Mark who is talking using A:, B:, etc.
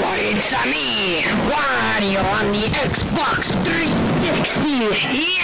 A: It's a me, Wario on the Xbox 360.